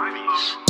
armies.